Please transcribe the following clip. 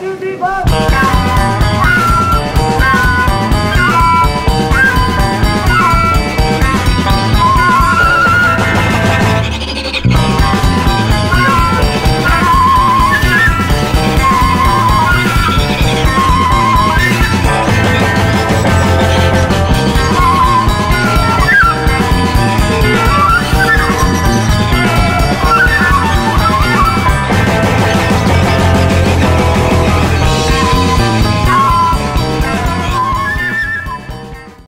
One, two, three, four.